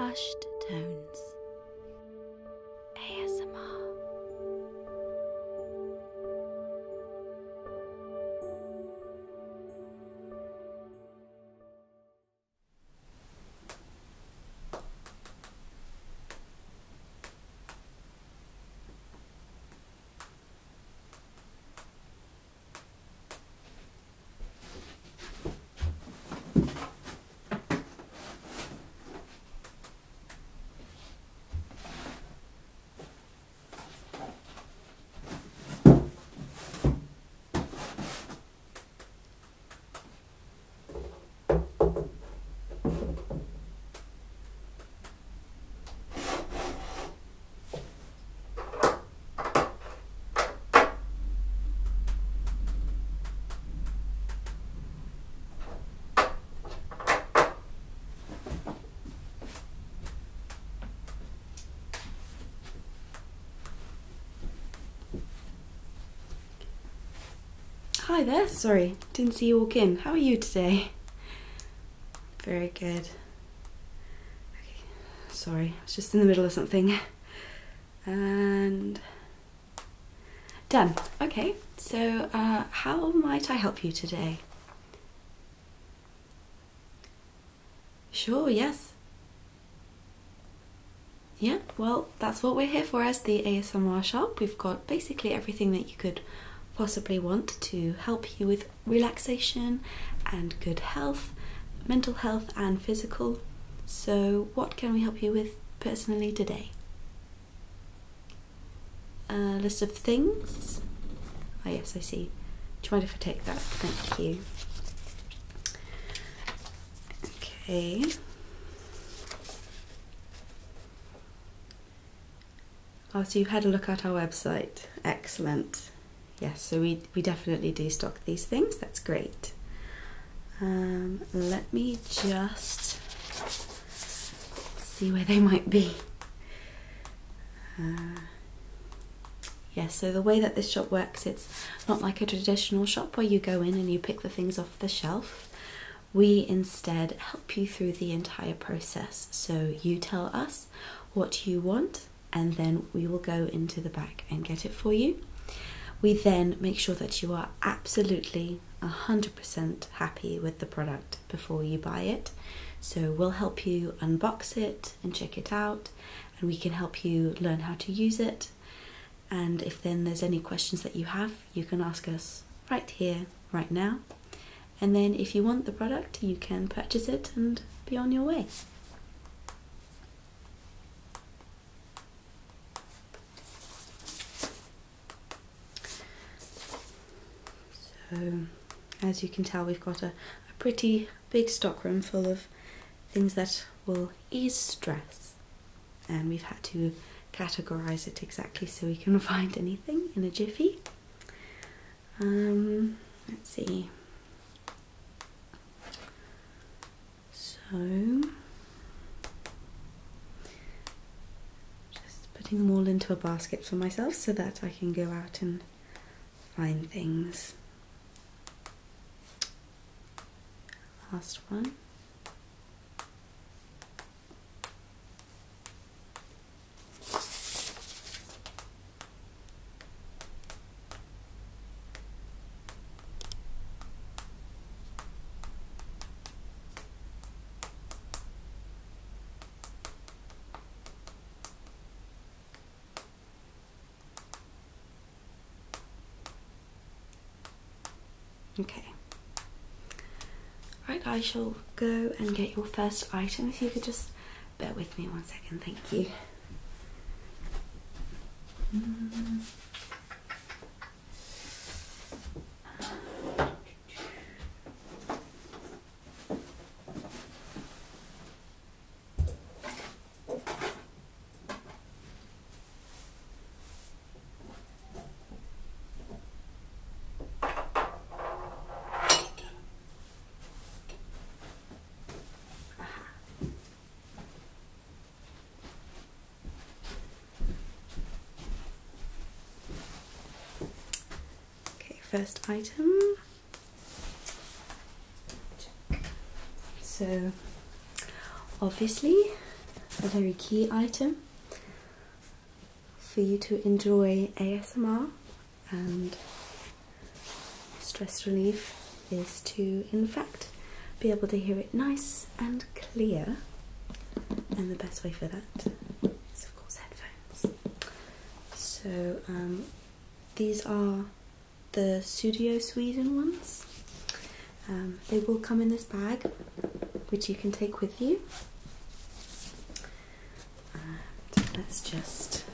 hushed tones. ASMR. Hi there, sorry, didn't see you walk in. How are you today? Very good. Okay, sorry, I was just in the middle of something. And done. Okay, so uh, how might I help you today? Sure, yes. Yeah, well, that's what we're here for as the ASMR shop. We've got basically everything that you could possibly want to help you with relaxation and good health, mental health, and physical. So, what can we help you with personally today? A list of things. Oh, yes, I see. Do you mind if I take that? Thank you. Okay. Oh, so you've had a look at our website. Excellent. Yes, so we, we definitely do stock these things. That's great. Um, let me just see where they might be. Uh, yes, so the way that this shop works, it's not like a traditional shop where you go in and you pick the things off the shelf. We instead help you through the entire process. So you tell us what you want and then we will go into the back and get it for you. We then make sure that you are absolutely 100% happy with the product before you buy it. So we'll help you unbox it and check it out, and we can help you learn how to use it. And if then there's any questions that you have, you can ask us right here, right now. And then if you want the product, you can purchase it and be on your way. As you can tell, we've got a, a pretty big stockroom full of things that will ease stress, and we've had to categorize it exactly so we can find anything in a jiffy. Um, let's see. So, just putting them all into a basket for myself so that I can go out and find things. Last one. Okay. Right, I shall go and get your first item. If you could just bear with me one second, thank you. Mm. First item. So, obviously, a very key item for you to enjoy ASMR and stress relief is to, in fact, be able to hear it nice and clear. And the best way for that is, of course, headphones. So, um, these are the Sudio Sweden ones. Um, they will come in this bag, which you can take with you. let's just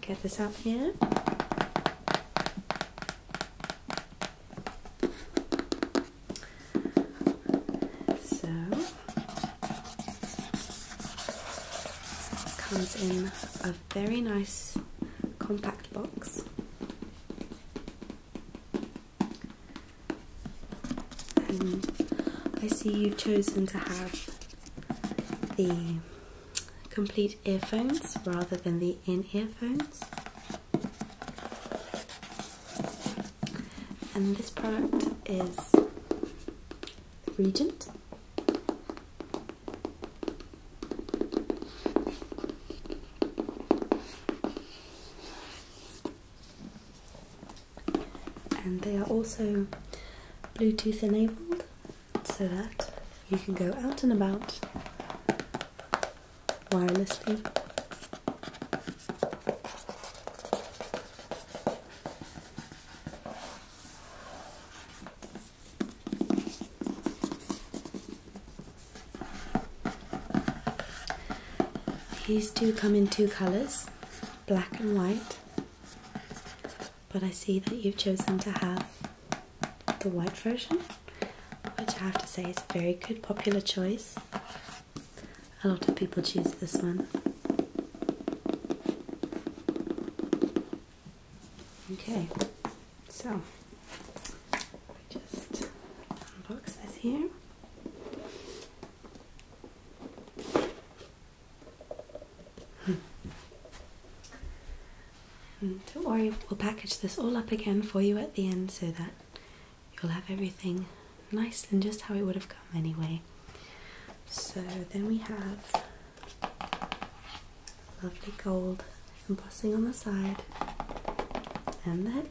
get this out here. So comes in a very nice compact box. And I see you've chosen to have the complete earphones rather than the in earphones. And this product is Regent. And they are also Bluetooth enabled so that you can go out and about wirelessly. These do come in two colours, black and white, but I see that you've chosen to have the white version, which I have to say is a very good popular choice. A lot of people choose this one. Okay, so just unbox this here. Hmm. don't worry, we'll package this all up again for you at the end so that you'll have everything nice and just how it would have come anyway. So then we have lovely gold embossing on the side and the. And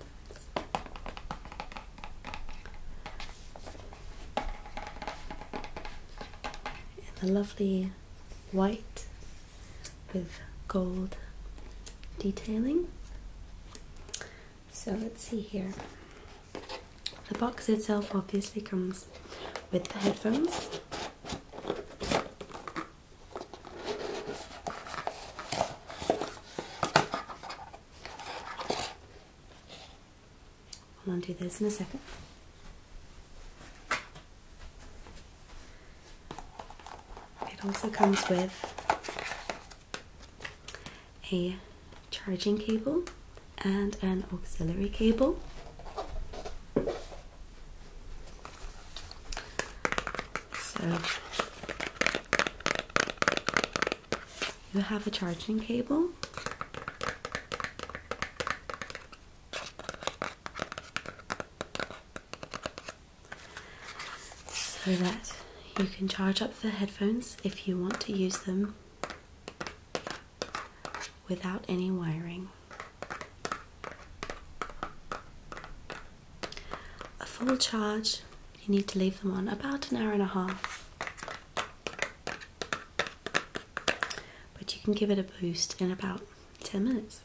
the lovely white with gold detailing. So let's see here. The box itself obviously comes with the headphones I'll undo this in a second. It also comes with a charging cable and an auxiliary cable. So you have a charging cable so that you can charge up the headphones if you want to use them without any wiring. A full charge, you need to leave them on about an hour and a half. But you give it a boost in about 10 minutes.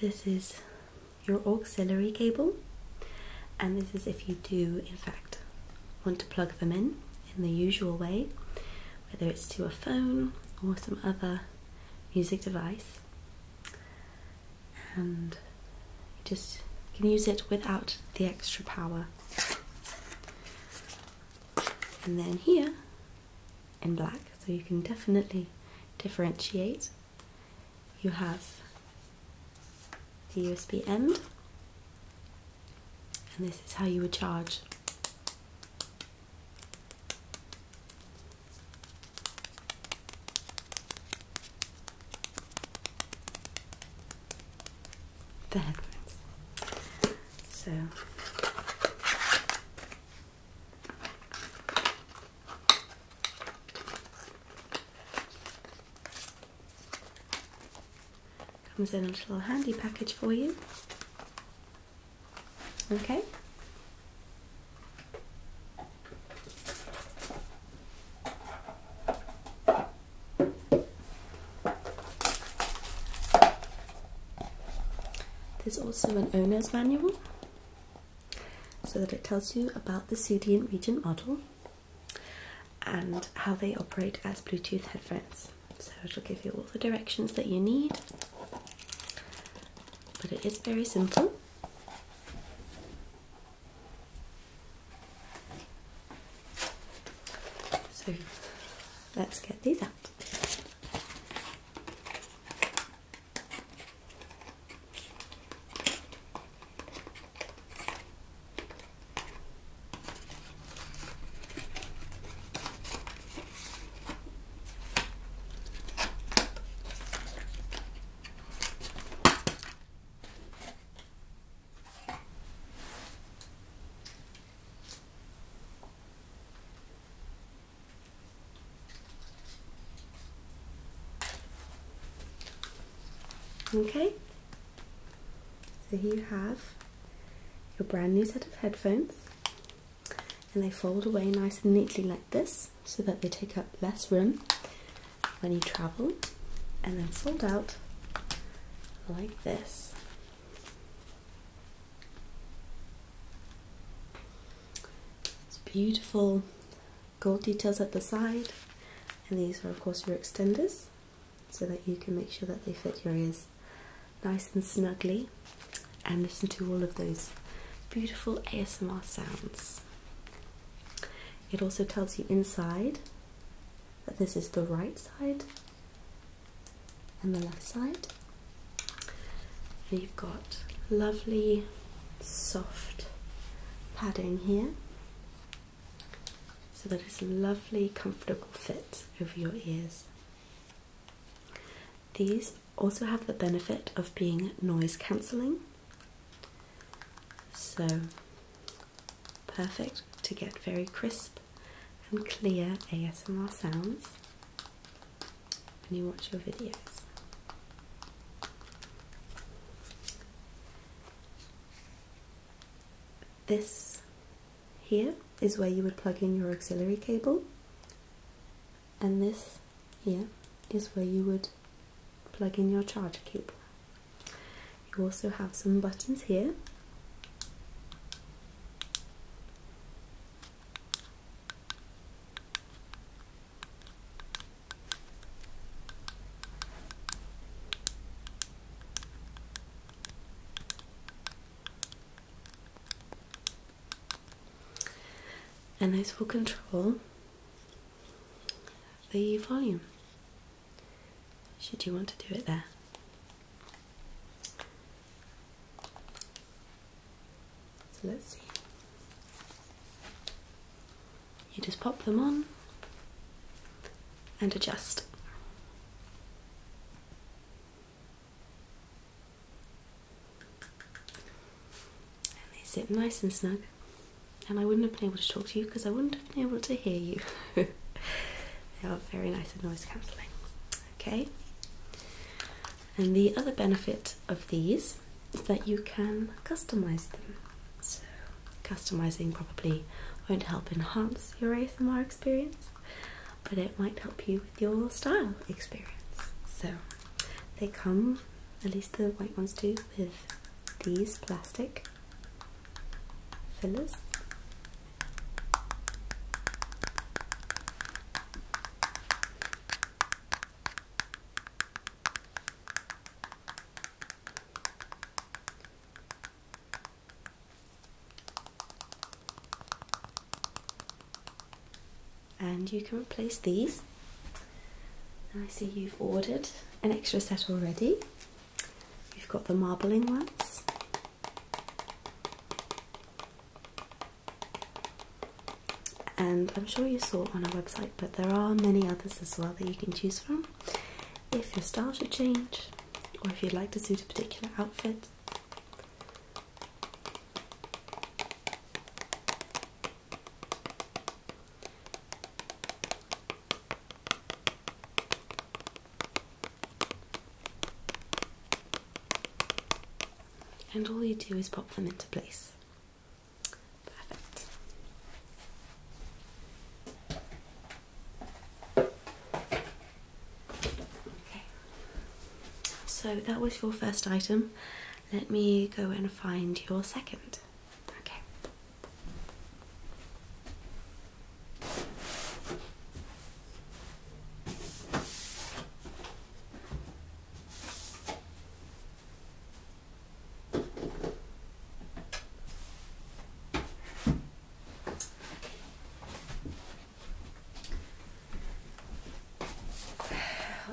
This is your auxiliary cable and this is if you do in fact want to plug them in in the usual way whether it's to a phone or some other music device and just can use it without the extra power. And then here in black, so you can definitely differentiate, you have the USB end, and this is how you would charge. The. So comes in a little handy package for you. Okay. There's also an owner's manual so that it tells you about the Sudio Regent model and how they operate as Bluetooth headphones. So it'll give you all the directions that you need, but it is very simple. So let's get these out. Okay, so here you have your brand new set of headphones, and they fold away nice and neatly like this so that they take up less room when you travel, and then fold out like this. It's beautiful. Gold details at the side, and these are, of course, your extenders so that you can make sure that they fit your ears nice and snugly and listen to all of those beautiful ASMR sounds. It also tells you inside that this is the right side and the left side. And you've got lovely soft padding here so that it's a lovely comfortable fit over your ears. These also have the benefit of being noise cancelling, so perfect to get very crisp and clear ASMR sounds when you watch your videos. This here is where you would plug in your auxiliary cable, and this here is where you would plug in your charger cable. You also have some buttons here. And those will control the volume should you want to do it there. So let's see. You just pop them on and adjust. And they sit nice and snug. And I wouldn't have been able to talk to you because I wouldn't have been able to hear you. they are very nice and noise cancelling. Okay. And the other benefit of these is that you can customize them. So, customizing probably won't help enhance your ASMR experience, but it might help you with your style experience. So, they come, at least the white ones do, with these plastic fillers and you can replace these. I see you've ordered an extra set already. You've got the marbling ones. And I'm sure you saw on our website, but there are many others as well that you can choose from. If your style should change, or if you'd like to suit a particular outfit, and all you do is pop them into place. Perfect. Okay, so that was your first item. Let me go and find your second. Okay.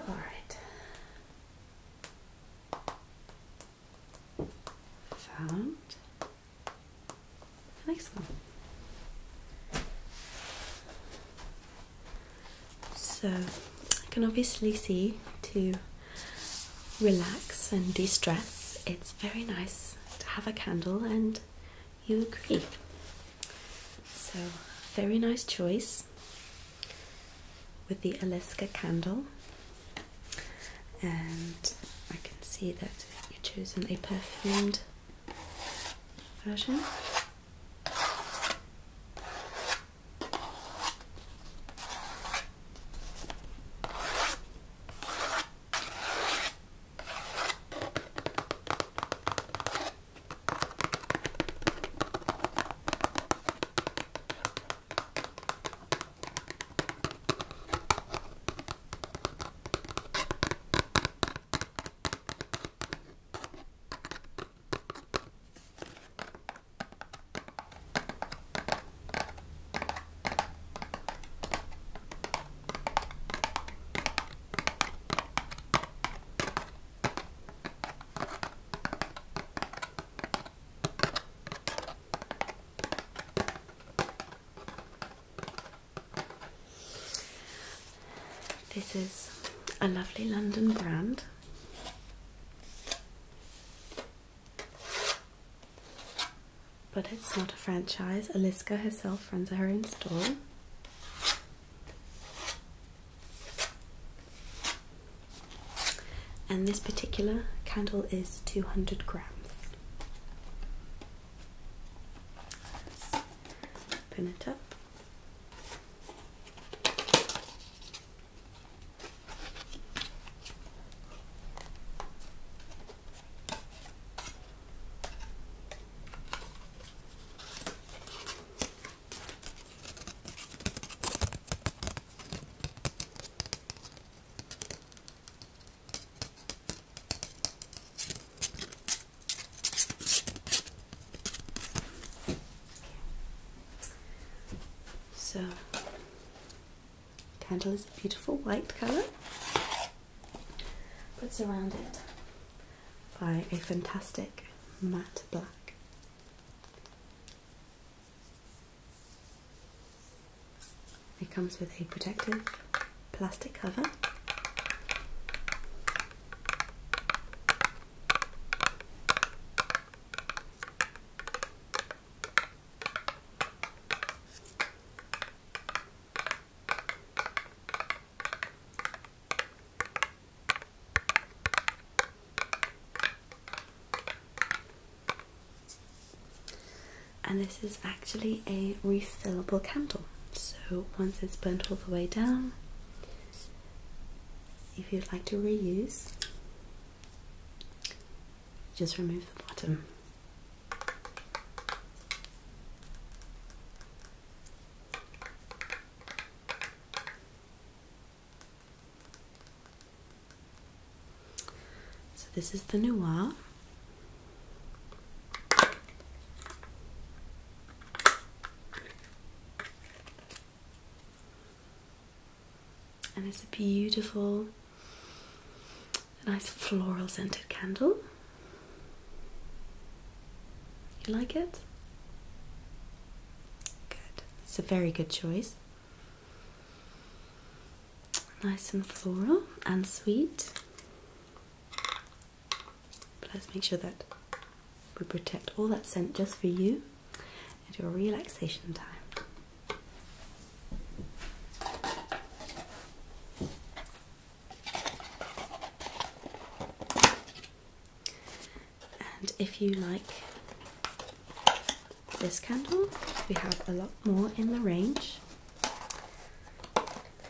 All right. Found the next one. So Obviously see to relax and de-stress. It's very nice to have a candle, and you agree. So very nice choice with the Eliska candle and I can see that you've chosen a perfumed version. This is a lovely London brand. But it's not a franchise. Eliska herself runs her own store. And this particular candle is 200 grams. Open it up. So, is a beautiful white colour, but surrounded by a fantastic matte black. It comes with a protective plastic cover. This is actually a refillable candle. So once it's burnt all the way down if you'd like to reuse just remove the bottom. So this is the noir it's a beautiful, nice floral scented candle. You like it? Good. It's a very good choice. Nice and floral and sweet. But let's make sure that we protect all that scent just for you and your relaxation time. And you like this candle, we have a lot more in the range.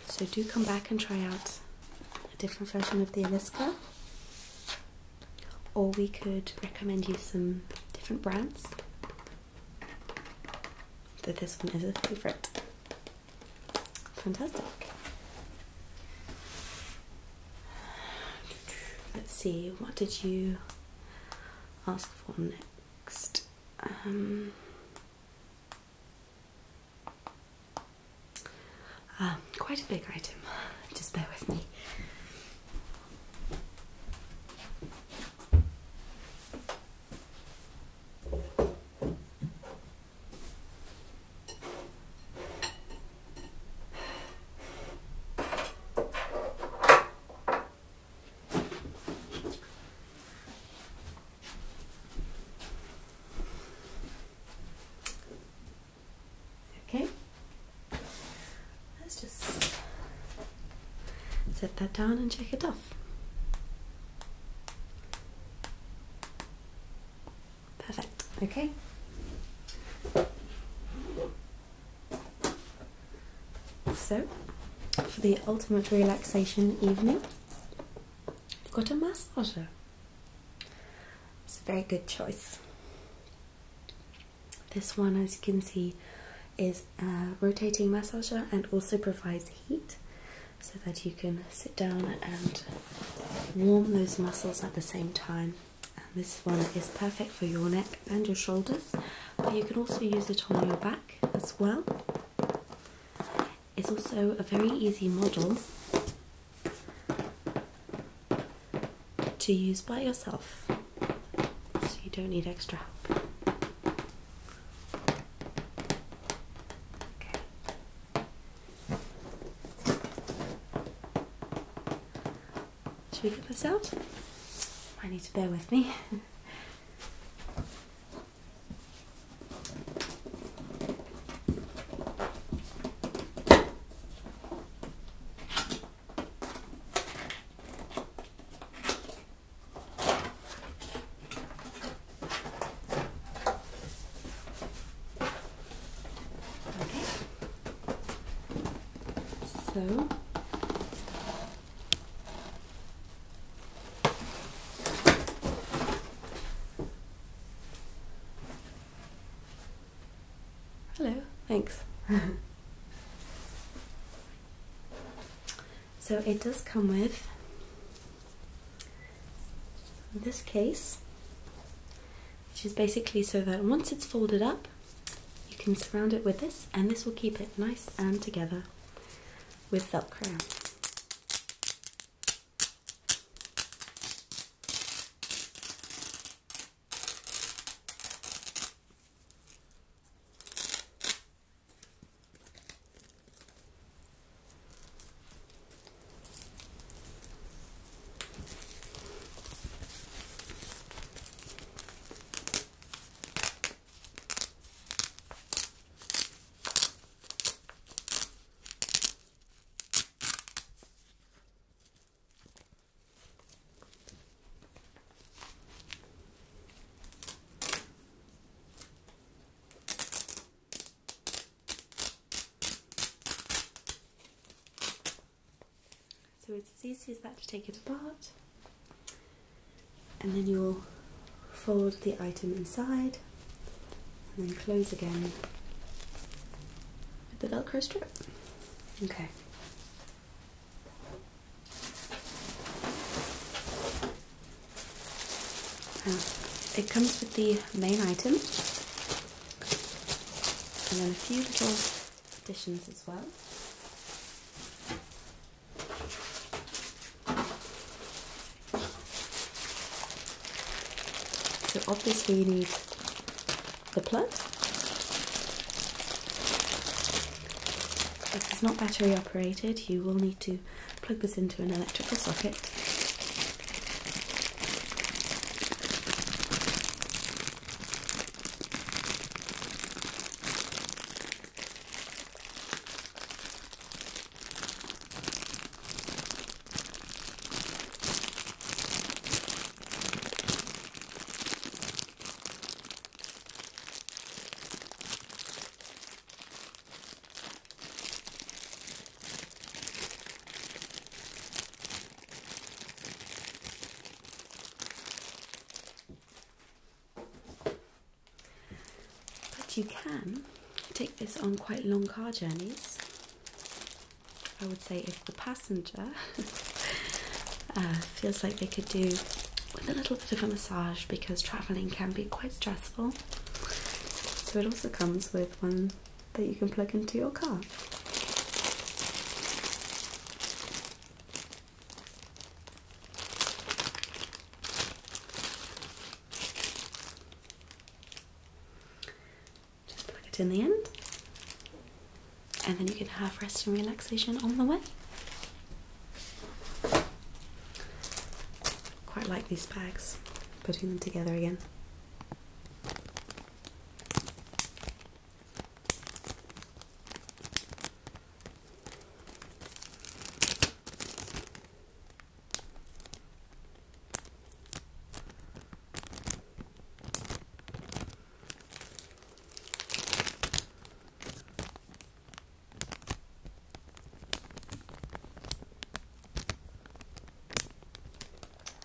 So do come back and try out a different version of the Eliska. Or we could recommend you some different brands. But this one is a favourite. Fantastic. Let's see, what did you ask for next? Um, ah, quite a big item. Just bear with me. Okay, let's just set that down and check it off. Perfect, okay. So, for the ultimate relaxation evening, I've got a massager. It's a very good choice. This one, as you can see, is a rotating massager and also provides heat that you can sit down and warm those muscles at the same time. And this one is perfect for your neck and your shoulders, but you can also use it on your back as well. It's also a very easy model to use by yourself, so you don't need extra help. Out? I need to bear with me. Okay. So Hello, thanks. so it does come with this case, which is basically so that once it's folded up, you can surround it with this, and this will keep it nice and together with Velcro. So it's as easy as that to take it apart. And then you'll fold the item inside and then close again with the Velcro strip. Okay. It comes with the main item and then a few little additions as well. So obviously you need the plug. If it's not battery operated, you will need to plug this into an electrical socket. But you can take this on quite long car journeys. I would say if the passenger uh, feels like they could do with a little bit of a massage because travelling can be quite stressful. So it also comes with one that you can plug into your car. Just plug it in the end, and then you can have rest and relaxation on the way. Quite like these bags, putting them together again.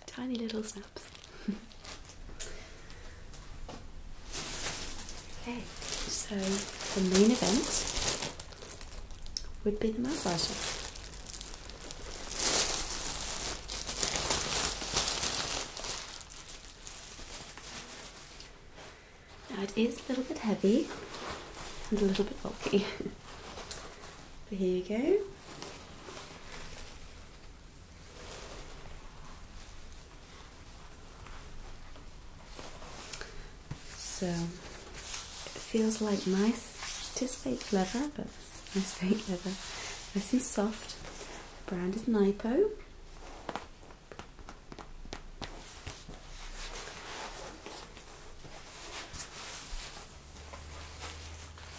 Tiny little snaps. okay, so the main event would be the massager. Now it is a little bit heavy and a little bit bulky. but here you go. So it feels like nice, it is fake leather, but nice fake leather, nice and soft. The brand is Naipo.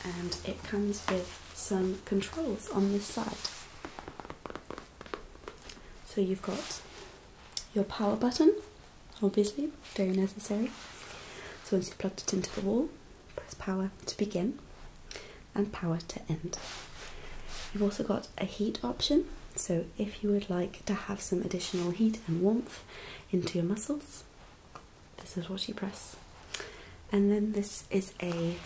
And it comes with some controls on this side. So you've got your power button, obviously, very necessary. So once you've plugged it into the wall, press power to begin and power to end. You've also got a heat option, so if you would like to have some additional heat and warmth into your muscles, this is what you press. And then this is a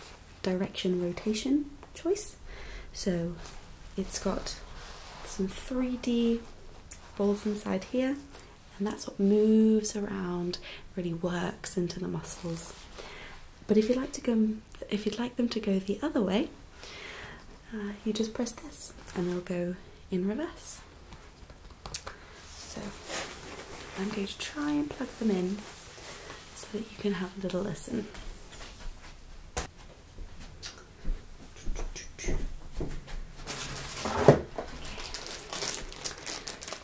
direction rotation choice. So it's got some 3D balls inside here, and that's what moves around, really works into the muscles. But if you like to go, if you'd like them to go the other way, uh, you just press this, and they'll go in reverse. So I'm going to try and plug them in so that you can have a little listen.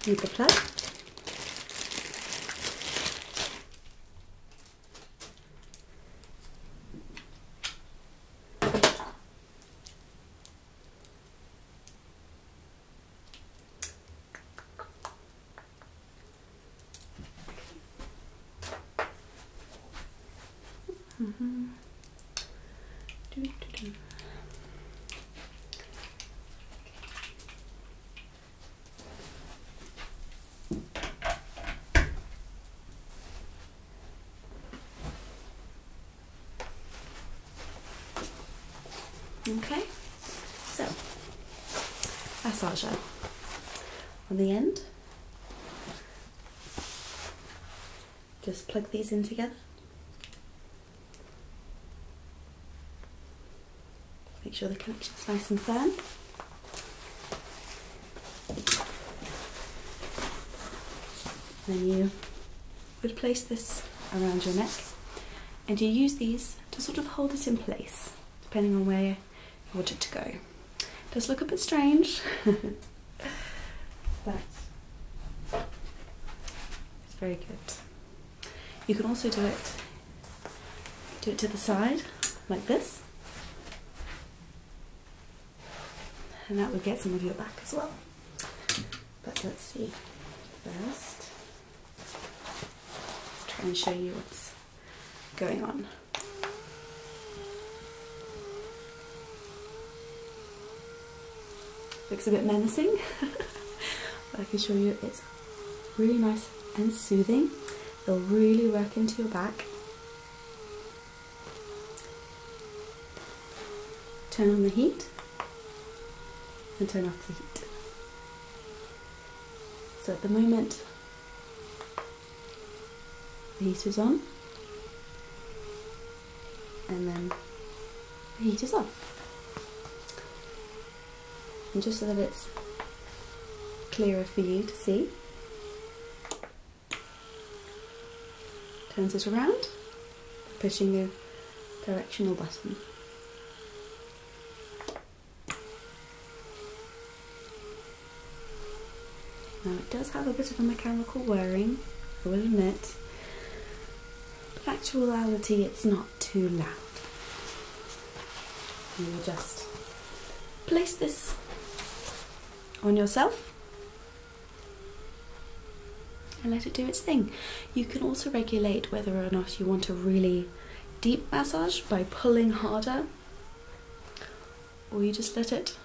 Need the plug. Okay, so massager on the end. Just plug these in together. Sure the connection's nice and firm. Then you would place this around your neck and you use these to sort of hold it in place depending on where you want it to go. It does look a bit strange, but it's very good. You can also do it do it to the side like this and that would get some of your back as well. But let's see. First, let's try and show you what's going on. Looks a bit menacing, but I can show you it's really nice and soothing. They'll really work into your back. turn on the heat and turn off the heat. So at the moment, the heat is on and then the heat is off. And just so that it's clearer for you to see, turns it around, pushing the directional button. Now it does have a bit of a mechanical whirring, I will admit, but actuality it's not too loud. You will just place this on yourself and let it do its thing. You can also regulate whether or not you want a really deep massage by pulling harder or you just let it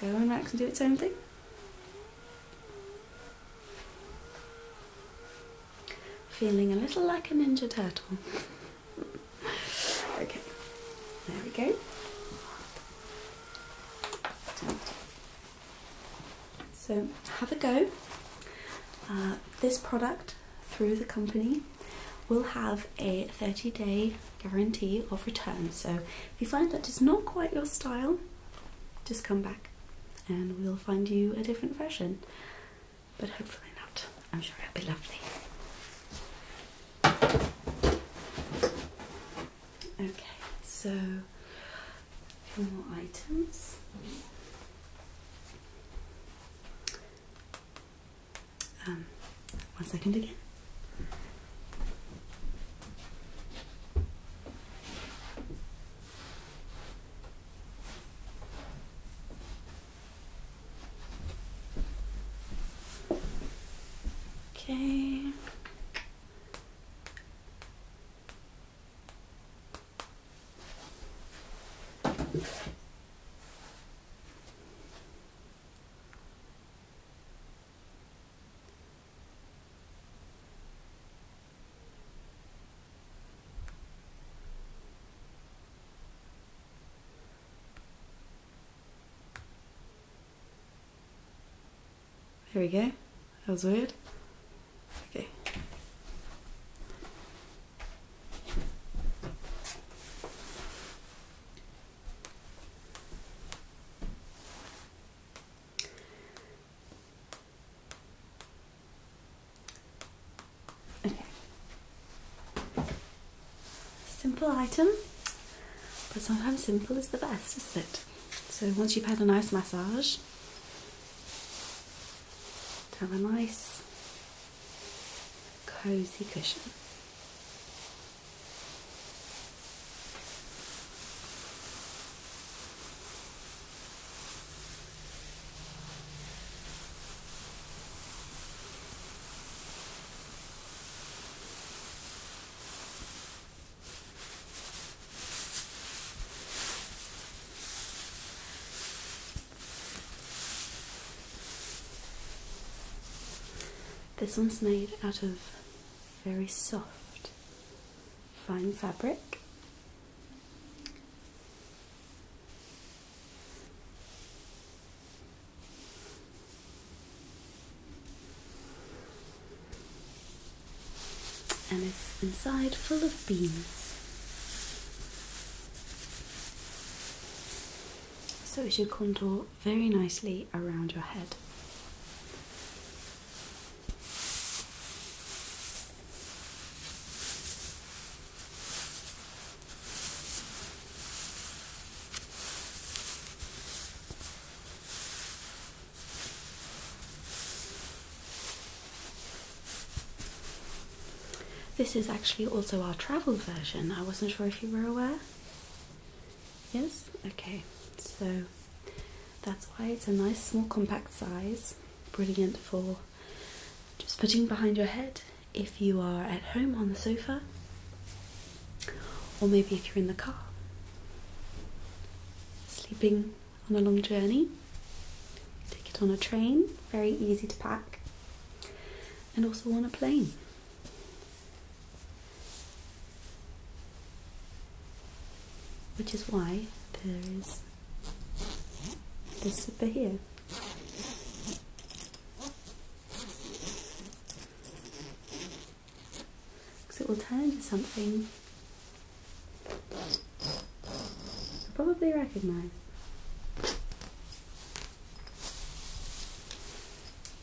go and relax and do its own thing. Feeling a little like a Ninja Turtle. okay, there we go. So have a go. Uh, this product through the company will have a 30 day guarantee of return. So if you find that it's not quite your style, just come back and we'll find you a different version. But hopefully not. I'm sure it'll be lovely. Okay, so a few more items. Um, one second again. Okay. There we go. That was weird. Okay. Okay. Simple item, but sometimes simple is the best, isn't it? So once you've had a nice massage, have a nice cozy cushion. This one's made out of very soft, fine fabric. And it's inside full of beans. So it should contour very nicely around your head. This is actually also our travel version. I wasn't sure if you were aware. Yes? Okay, so that's why it's a nice small compact size. Brilliant for just putting behind your head if you are at home on the sofa, or maybe if you're in the car, sleeping on a long journey. Take it on a train, very easy to pack, and also on a plane. Which is why there is this zipper here. Because it will turn into something you'll probably recognise.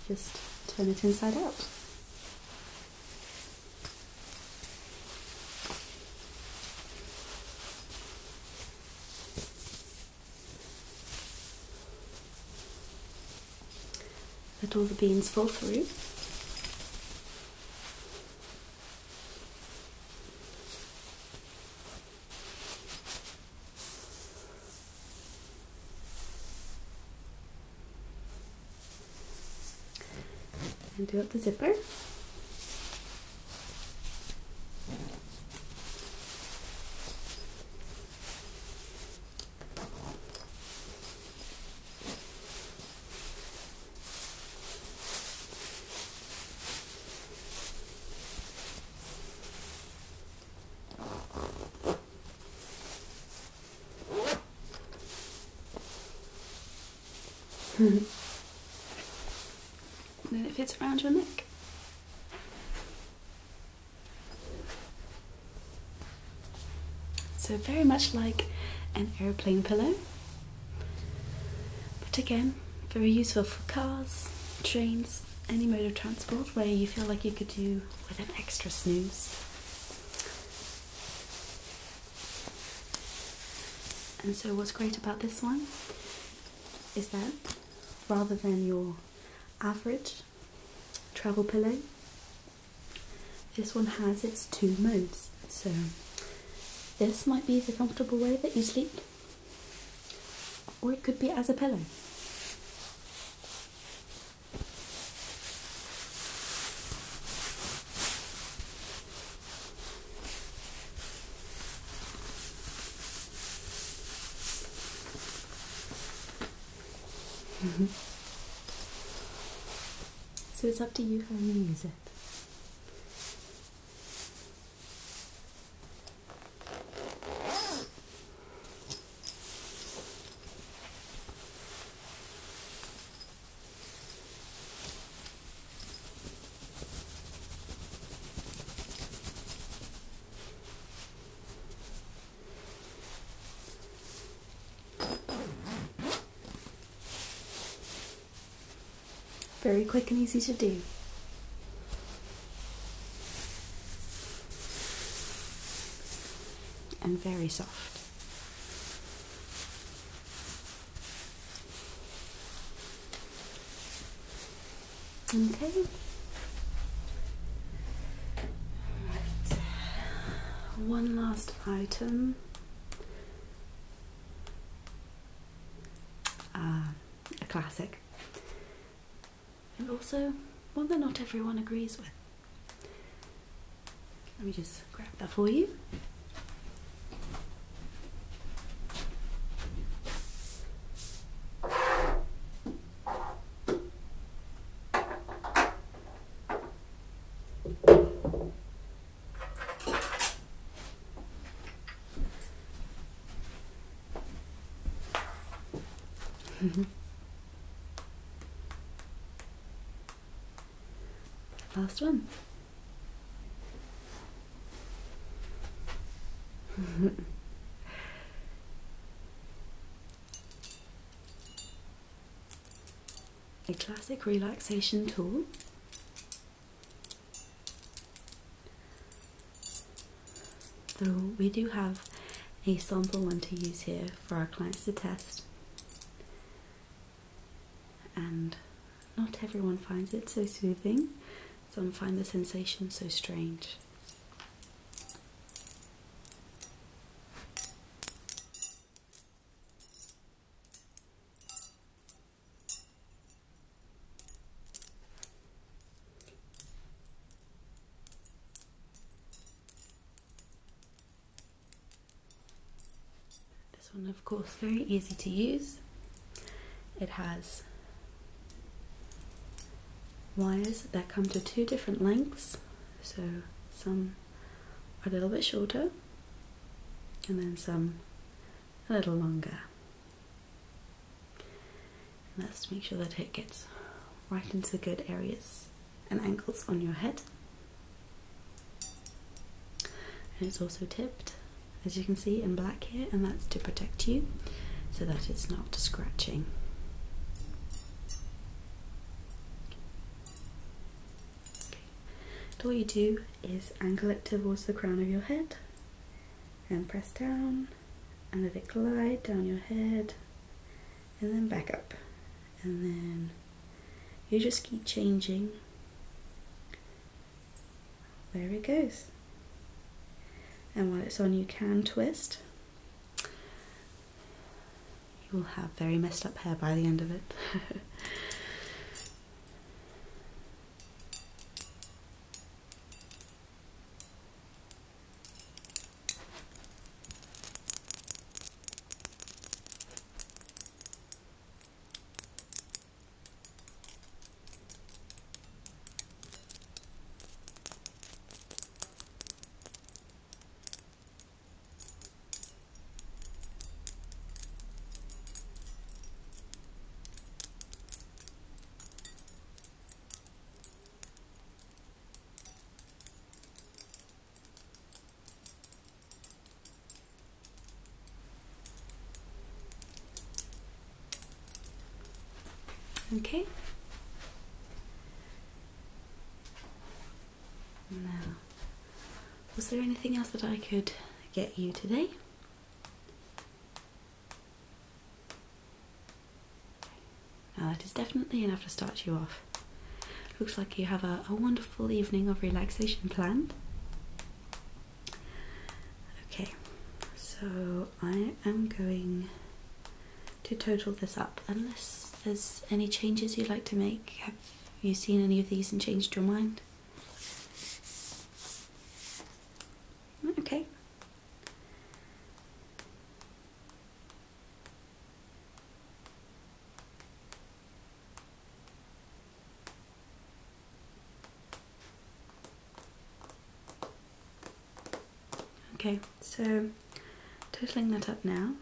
Just turn it inside out. Let all the beans fall through. And do up the zipper. and then it fits around your neck. So, very much like an airplane pillow, but again, very useful for cars, trains, any mode of transport where you feel like you could do with an extra snooze. And so, what's great about this one is that rather than your average travel pillow, this one has its two modes. So, this might be the comfortable way that you sleep, or it could be as a pillow. Mm-hmm. so it's up to you how you use it. Very quick and easy to do. And very soft. Okay. Right. One last item. Uh, a classic and also one that not everyone agrees with. Let me just grab that for you. Last one. A classic relaxation tool. Though we do have a sample one to use here for our clients to test. And not everyone finds it so soothing. Some find the sensation so strange. This one, of course, very easy to use. It has wires that come to two different lengths so some are a little bit shorter and then some a little longer. And let's make sure that it gets right into the good areas and angles on your head. And it's also tipped, as you can see, in black here, and that's to protect you so that it's not scratching. All you do is angle it towards the crown of your head and press down and let it glide down your head and then back up. And then you just keep changing. Where it goes. And while it's on you can twist. You will have very messed up hair by the end of it Okay. Now, was there anything else that I could get you today? Now that is definitely enough to start you off. Looks like you have a, a wonderful evening of relaxation planned. Okay, so I am going to total this up unless there's any changes you'd like to make. Have you seen any of these and changed your mind? Okay. Okay, so totaling that up now,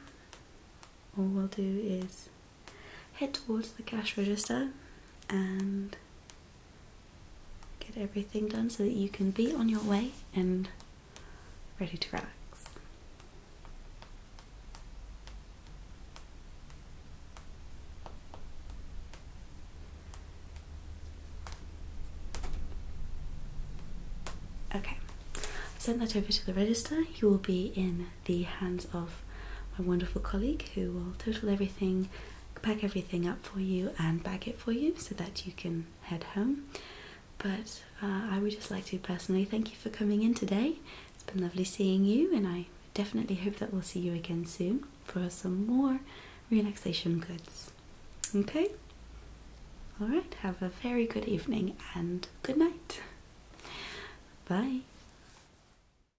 all we'll do is head towards the cash register and get everything done so that you can be on your way and ready to relax. Okay, send that over to the register. You will be in the hands of my wonderful colleague who will total everything, pack everything up for you, and bag it for you so that you can head home. But uh, I would just like to personally thank you for coming in today. It's been lovely seeing you, and I definitely hope that we'll see you again soon for some more relaxation goods. Okay? Alright, have a very good evening and good night. Bye.